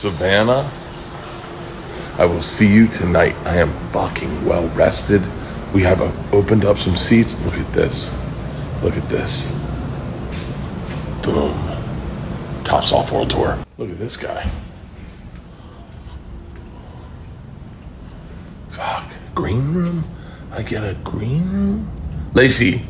Savannah, I will see you tonight. I am fucking well rested. We have uh, opened up some seats. Look at this. Look at this. Boom. Tops off world tour. Look at this guy. Fuck. Green room? I get a green room? Lacey.